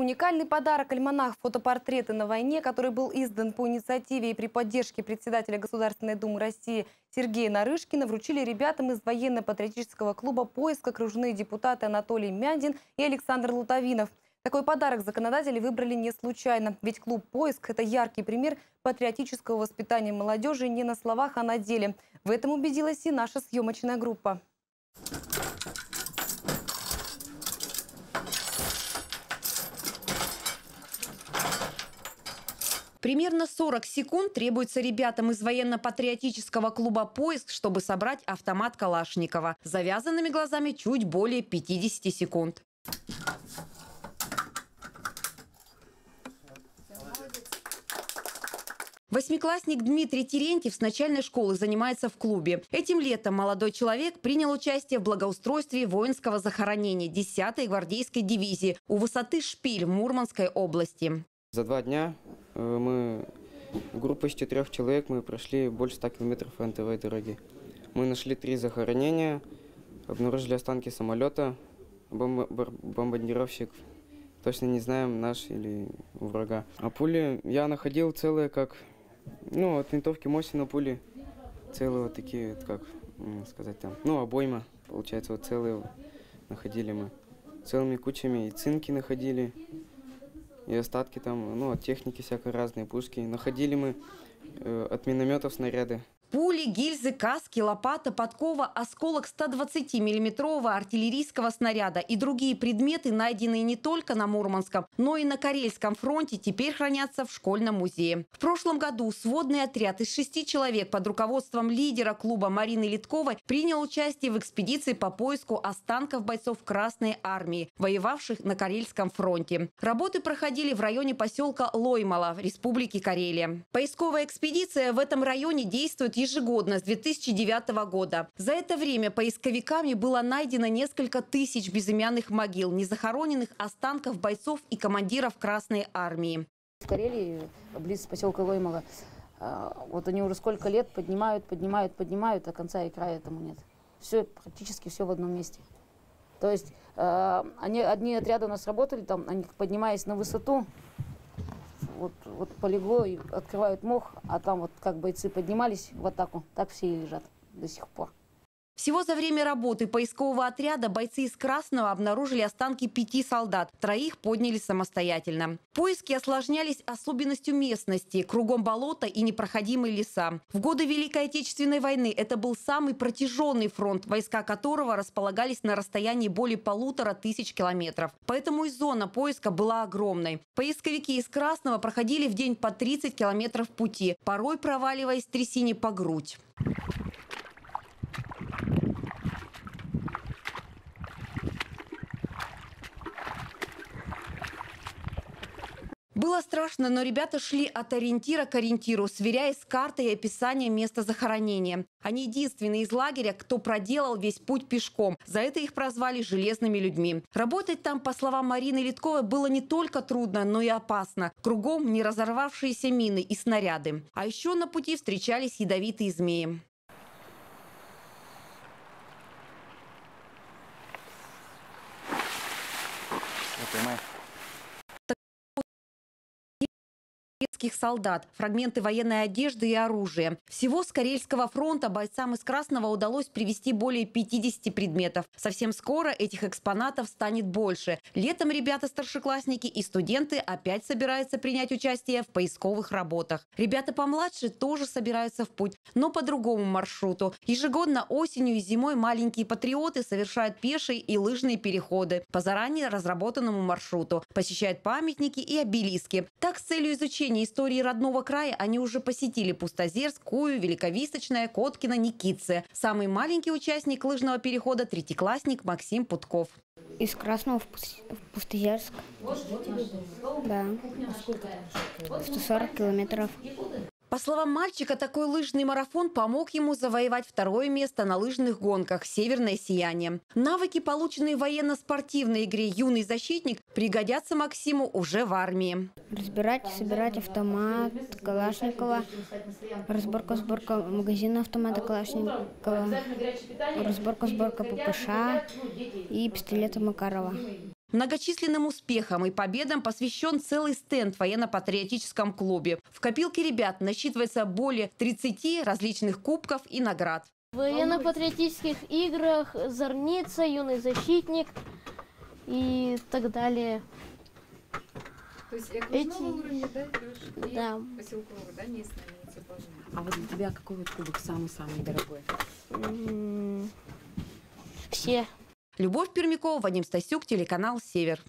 Уникальный подарок «Альманах. Фотопортреты на войне», который был издан по инициативе и при поддержке председателя Государственной Думы России Сергея Нарышкина, вручили ребятам из военно-патриотического клуба «Поиск» окружные депутаты Анатолий Мяндин и Александр Лутовинов. Такой подарок законодатели выбрали не случайно, ведь клуб «Поиск» – это яркий пример патриотического воспитания молодежи не на словах, а на деле. В этом убедилась и наша съемочная группа. Примерно 40 секунд требуется ребятам из военно-патриотического клуба «Поиск», чтобы собрать автомат Калашникова. Завязанными глазами чуть более 50 секунд. Восьмиклассник Дмитрий Терентьев с начальной школы занимается в клубе. Этим летом молодой человек принял участие в благоустройстве воинского захоронения 10-й гвардейской дивизии у высоты Шпиль в Мурманской области. За два дня мы, группа из четырех человек, мы прошли больше 100 километров НТВ дороги. Мы нашли три захоронения, обнаружили останки самолета, бомбардировщик, точно не знаем, наш или врага. А пули я находил целые, как, ну, от винтовки Мосина пули, целые вот такие, как сказать там, ну, обойма, получается, вот целые находили мы. Целыми кучами и цинки находили, и остатки там, ну, от техники всякой разные, пушки. Находили мы э, от минометов снаряды. Пули, гильзы, каски, лопата, подкова, осколок 120-миллиметрового артиллерийского снаряда и другие предметы, найденные не только на Мурманском, но и на Карельском фронте, теперь хранятся в школьном музее. В прошлом году сводный отряд из шести человек под руководством лидера клуба Марины Литковой принял участие в экспедиции по поиску останков бойцов Красной Армии, воевавших на Карельском фронте. Работы проходили в районе поселка Лоймала в Республике Карелия. Поисковая экспедиция в этом районе действует ежегодно с 2009 года. За это время поисковиками было найдено несколько тысяч безымянных могил, незахороненных останков бойцов и командиров Красной Армии. В Карелии, близ поселка Лоймала, а, вот они уже сколько лет поднимают, поднимают, поднимают, а конца и края этому нет. Все, практически все в одном месте. То есть э, они, одни отряды у нас работали, там, они поднимаясь на высоту, вот, вот полегло и открывают мох, а там вот как бойцы поднимались в атаку, так все и лежат до сих пор. Всего за время работы поискового отряда бойцы из Красного обнаружили останки пяти солдат. Троих подняли самостоятельно. Поиски осложнялись особенностью местности. Кругом болото и непроходимые леса. В годы Великой Отечественной войны это был самый протяженный фронт, войска которого располагались на расстоянии более полутора тысяч километров. Поэтому и зона поиска была огромной. Поисковики из Красного проходили в день по 30 километров пути, порой проваливаясь трясине по грудь. Было страшно, но ребята шли от ориентира к ориентиру, сверяясь с картой и описанием места захоронения. Они единственные из лагеря, кто проделал весь путь пешком. За это их прозвали «железными людьми». Работать там, по словам Марины Литковой, было не только трудно, но и опасно. Кругом не разорвавшиеся мины и снаряды. А еще на пути встречались ядовитые змеи. Вот, советских солдат, фрагменты военной одежды и оружия. Всего с Карельского фронта бойцам из Красного удалось привезти более 50 предметов. Совсем скоро этих экспонатов станет больше. Летом ребята-старшеклассники и студенты опять собираются принять участие в поисковых работах. Ребята помладше тоже собираются в путь, но по другому маршруту. Ежегодно осенью и зимой маленькие патриоты совершают пешие и лыжные переходы по заранее разработанному маршруту, посещают памятники и обелиски. Так, с целью изучения истории родного края они уже посетили Пустозерск, Кую, Великовисточное, Коткино, Никитцы. Самый маленький участник лыжного перехода – третьеклассник Максим Путков. Из Красного в Пустозерск. Да. 140 километров. По словам мальчика, такой лыжный марафон помог ему завоевать второе место на лыжных гонках «Северное сияние». Навыки, полученные в военно-спортивной игре «Юный защитник», пригодятся Максиму уже в армии. Разбирать, собирать автомат Калашникова, разборка-сборка магазина автомата Калашникова, разборка-сборка ППШ и пистолета Макарова. Многочисленным успехам и победам посвящен целый стенд в военно-патриотическом клубе. В копилке ребят насчитывается более 30 различных кубков и наград. В военно-патриотических играх «Зорница», «Юный защитник» и так далее. То есть Эти- уровня, да, и Да. поселкового, да, муниципальное. А вот для тебя какой вот кубок самый-самый дорогой? Все. Любовь Пермякова, Вадим Стасюк, телеканал «Север».